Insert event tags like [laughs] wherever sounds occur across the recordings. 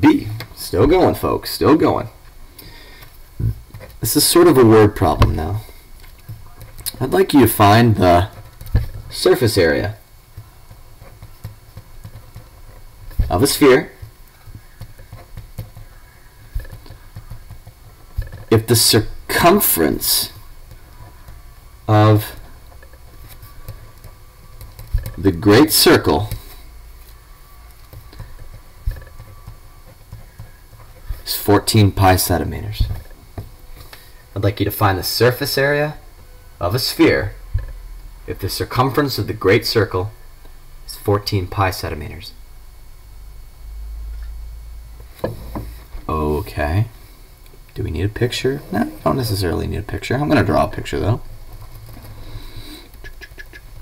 B. Still going, folks. Still going. This is sort of a word problem now. I'd like you to find the surface area of a sphere if the circumference of the great circle 14 pi centimeters. I'd like you to find the surface area of a sphere if the circumference of the great circle is 14 pi centimeters. Okay. Do we need a picture? No, don't necessarily need a picture. I'm going to draw a picture though.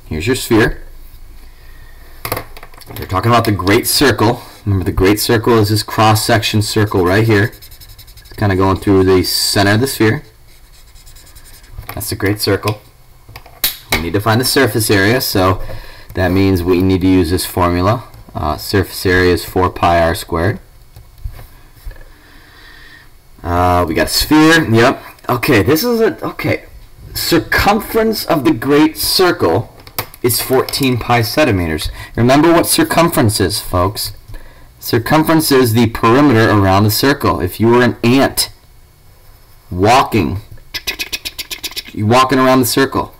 Here's your sphere. We're talking about the great circle. Remember the great circle is this cross-section circle right here. It's kind of going through the center of the sphere. That's the great circle. We need to find the surface area, so that means we need to use this formula. Uh, surface area is 4 pi r squared. Uh, we got sphere. Yep. Okay, this is a okay. Circumference of the great circle is 14 pi centimeters. Remember what circumference is, folks. Circumference is the perimeter around the circle. If you were an ant walking, you're walking around the circle.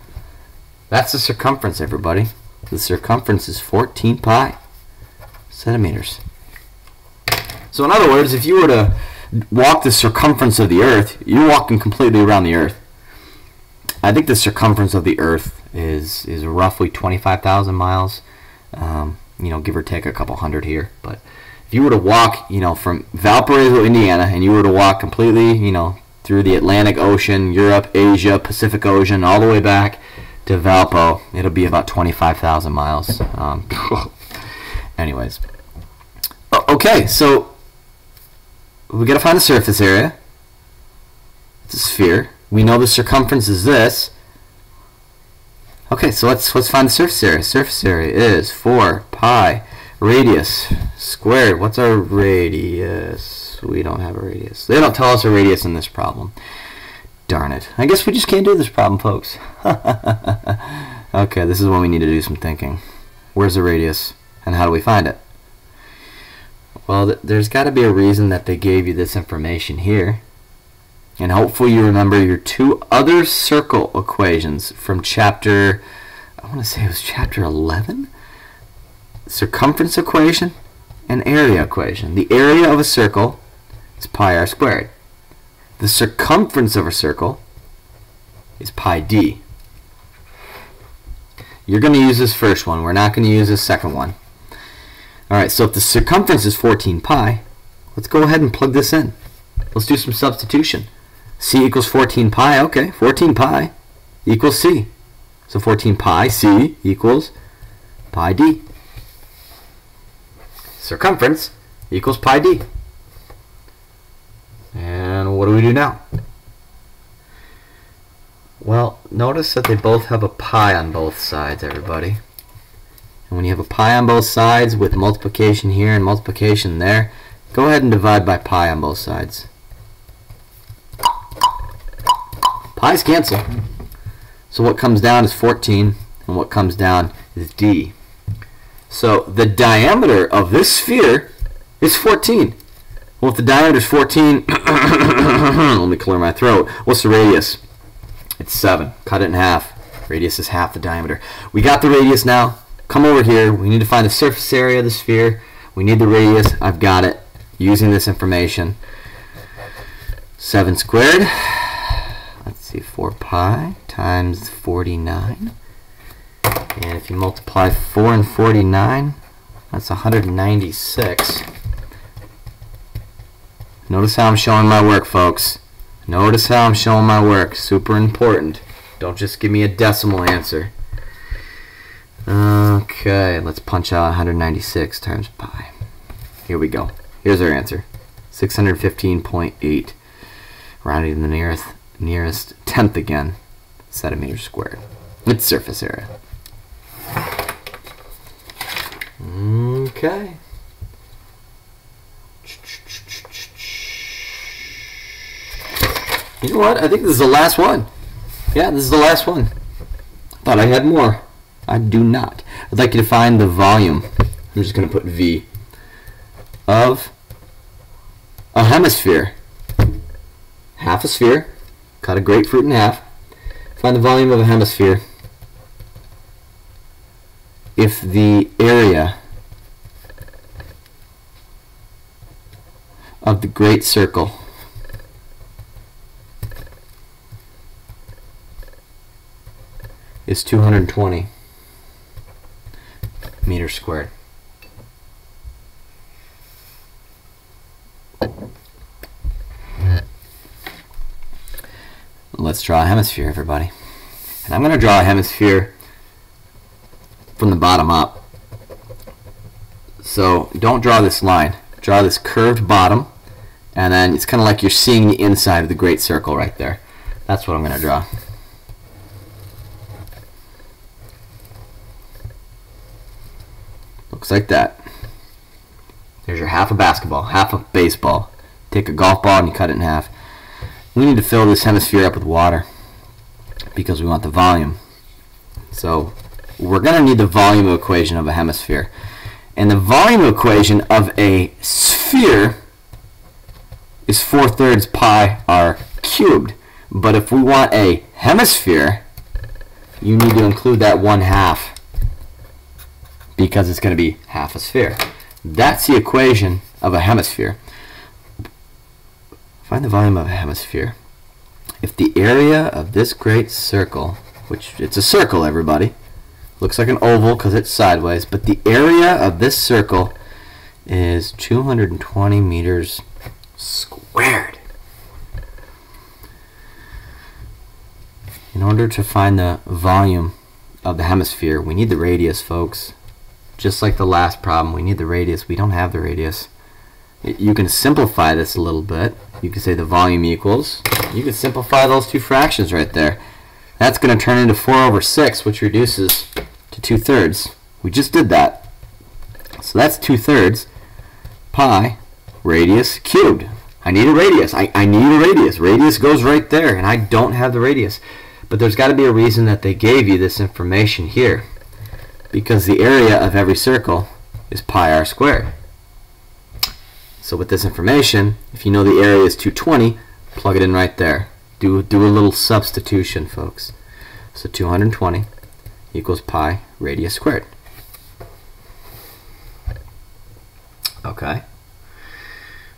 That's the circumference, everybody. The circumference is 14 pi centimeters. So in other words, if you were to walk the circumference of the Earth, you're walking completely around the Earth. I think the circumference of the Earth is is roughly 25,000 miles. Um, you know, give or take a couple hundred here. But if you were to walk, you know, from Valparaiso, Indiana, and you were to walk completely, you know, through the Atlantic Ocean, Europe, Asia, Pacific Ocean, all the way back to Valpo, it'll be about 25,000 miles. Um, [laughs] anyways, okay, so we got to find the surface area. It's a sphere. We know the circumference is this. Okay, so let's let's find the surface area. Surface area is 4 pi radius squared. What's our radius? We don't have a radius. They don't tell us a radius in this problem. Darn it. I guess we just can't do this problem, folks. [laughs] okay, this is when we need to do some thinking. Where's the radius, and how do we find it? Well, th there's got to be a reason that they gave you this information here. And hopefully you remember your two other circle equations from chapter, I want to say it was chapter 11? Circumference equation and area equation. The area of a circle is pi r squared. The circumference of a circle is pi d. You're going to use this first one. We're not going to use this second one. Alright, so if the circumference is 14 pi, let's go ahead and plug this in. Let's do some substitution. C equals 14 pi, okay, 14 pi equals C. So 14 pi C equals pi d. Circumference equals pi d. And what do we do now? Well, notice that they both have a pi on both sides, everybody. And when you have a pi on both sides with multiplication here and multiplication there, go ahead and divide by pi on both sides. Pi's cancel. So what comes down is 14, and what comes down is d. So the diameter of this sphere is 14. Well, if the diameter is 14, [coughs] let me clear my throat. What's the radius? It's 7. Cut it in half. Radius is half the diameter. We got the radius now. Come over here. We need to find the surface area of the sphere. We need the radius. I've got it using this information. 7 squared. Let's see, 4 pi times 49. And if you multiply 4 and 49, that's 196. Notice how I'm showing my work, folks. Notice how I'm showing my work. Super important. Don't just give me a decimal answer. Okay, let's punch out 196 times pi. Here we go. Here's our answer. 615.8. Rounding to the nearest nearest tenth again centimeters squared. It's surface area. Okay. You know what? I think this is the last one. Yeah, this is the last one. Thought I had more. I do not. I'd like you to find the volume. I'm just going to put V of a hemisphere. Half a sphere. Cut a grapefruit in half. Find the volume of a hemisphere if the area of the great circle is 220 meters squared. Let's draw a hemisphere, everybody. And I'm going to draw a hemisphere from the bottom up. So don't draw this line. Draw this curved bottom, and then it's kind of like you're seeing the inside of the great circle right there. That's what I'm going to draw. Looks like that. There's your half a basketball, half a baseball. Take a golf ball and you cut it in half. We need to fill this hemisphere up with water because we want the volume. So we're going to need the volume equation of a hemisphere. And the volume equation of a sphere is 4 thirds pi r cubed. But if we want a hemisphere, you need to include that 1 half because it's going to be half a sphere. That's the equation of a hemisphere. Find the volume of a hemisphere. If the area of this great circle, which it's a circle everybody, looks like an oval because it's sideways, but the area of this circle is 220 meters squared. In order to find the volume of the hemisphere, we need the radius, folks. Just like the last problem, we need the radius. We don't have the radius. You can simplify this a little bit. You can say the volume equals. You can simplify those two fractions right there. That's going to turn into 4 over 6, which reduces to 2 thirds. We just did that. So that's 2 thirds pi radius cubed. I need a radius. I, I need a radius. Radius goes right there, and I don't have the radius. But there's got to be a reason that they gave you this information here because the area of every circle is pi r squared. So with this information, if you know the area is 220, plug it in right there. Do, do a little substitution, folks. So 220 equals pi radius squared. Okay.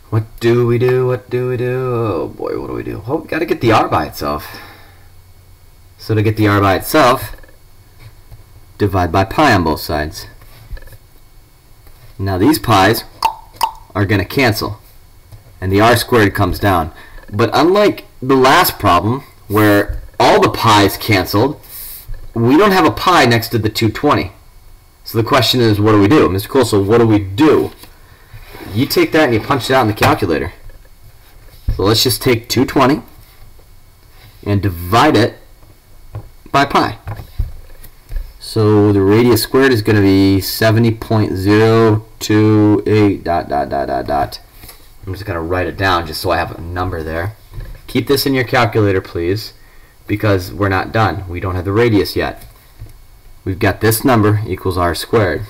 What do we do? What do we do? Oh boy, what do we do? Oh, we got to get the r by itself. So to get the r by itself, divide by pi on both sides. Now these pi's are going to cancel and the r squared comes down. But unlike the last problem where all the pi's canceled, we don't have a pi next to the 220. So the question is, what do we do? Mr. Kosal, so what do we do? You take that and you punch it out in the calculator. So let's just take 220 and divide it by pi. So the radius squared is going to be 70.028 dot dot dot dot dot. I'm just going to write it down just so I have a number there. Keep this in your calculator, please, because we're not done. We don't have the radius yet. We've got this number equals r squared.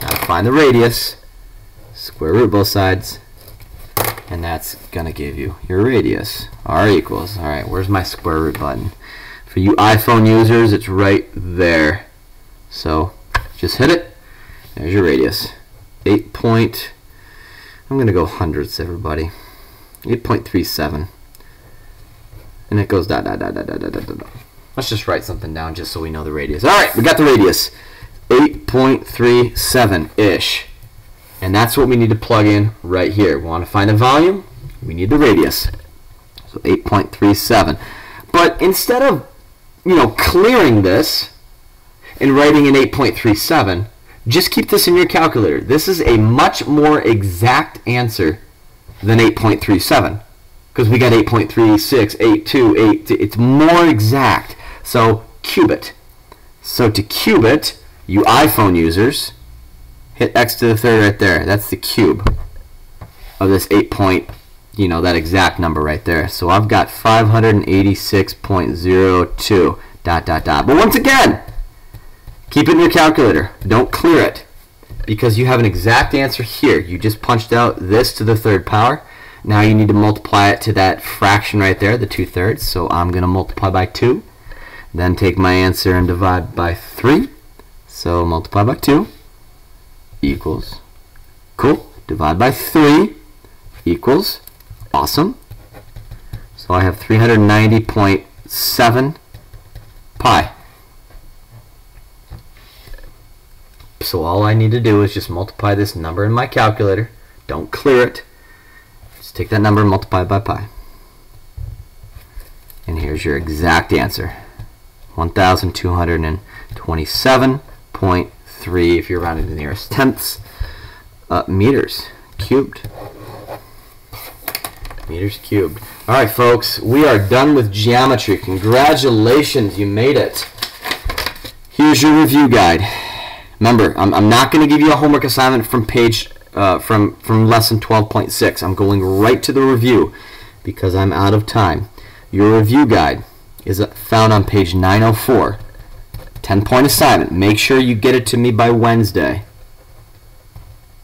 Now to find the radius, square root both sides, and that's going to give you your radius. r equals, all right, where's my square root button? For you iPhone users, it's right there. So just hit it. There's your radius. 8 point, I'm going to go hundredths, everybody. 8.37. And it goes dot, dot, dot, dot, dot, dot, dot, dot. Let's just write something down just so we know the radius. All right, we got the radius. 8.37-ish. And that's what we need to plug in right here. We want to find the volume. We need the radius. So 8.37. But instead of, you know, clearing this, and writing an 8.37, just keep this in your calculator. This is a much more exact answer than 8.37 because we got 8.36, 82, 8. It's more exact. So cube it. So to cube it, you iPhone users, hit x to the third right there. That's the cube. of this 8 point, you know, that exact number right there. So I've got 586.02 dot dot dot. But once again, keep it in your calculator. Don't clear it because you have an exact answer here. You just punched out this to the third power. Now you need to multiply it to that fraction right there, the 2 thirds. So I'm going to multiply by 2. Then take my answer and divide by 3. So multiply by 2 equals, cool, divide by 3 equals, awesome. So I have 390.7 pi. So all I need to do is just multiply this number in my calculator. Don't clear it. Take that number and multiply it by pi. And here's your exact answer. 1,227.3 if you're rounding to the nearest tenths uh, meters cubed. Meters cubed. All right, folks, we are done with geometry. Congratulations, you made it. Here's your review guide. Remember, I'm, I'm not going to give you a homework assignment from page uh, from from lesson 12.6. I'm going right to the review because I'm out of time. Your review guide is found on page 904. 10 point assignment. Make sure you get it to me by Wednesday.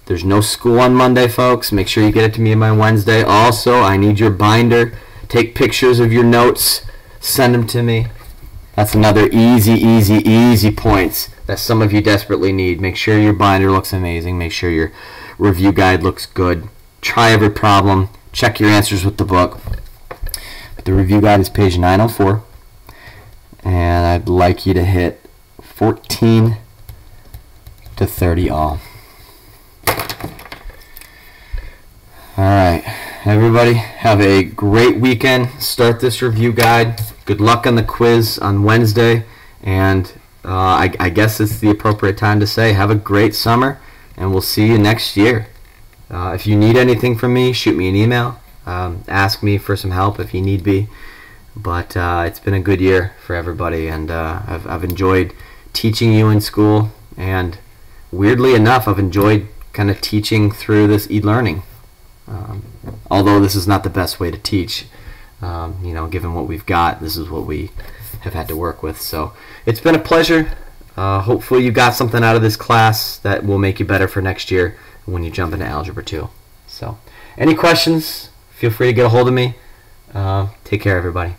There's no school on Monday, folks. Make sure you get it to me by Wednesday. Also, I need your binder. Take pictures of your notes. Send them to me. That's another easy, easy, easy points that some of you desperately need. Make sure your binder looks amazing. Make sure your review guide looks good. Try every problem. Check your answers with the book. But the review guide is page 904 and I'd like you to hit 14 to 30 all. Alright, everybody have a great weekend. Start this review guide. Good luck on the quiz on Wednesday. And uh, I, I, guess it's the appropriate time to say have a great summer and we'll see you next year. Uh, if you need anything from me, shoot me an email. Um, ask me for some help if you need be. But uh, it's been a good year for everybody, and uh, I've, I've enjoyed teaching you in school. And weirdly enough, I've enjoyed kind of teaching through this e-learning. Um, although this is not the best way to teach, um, you know, given what we've got, this is what we have had to work with. So it's been a pleasure. Uh, hopefully you got something out of this class that will make you better for next year when you jump into Algebra 2. So any questions, feel free to get a hold of me. Uh, take care, everybody.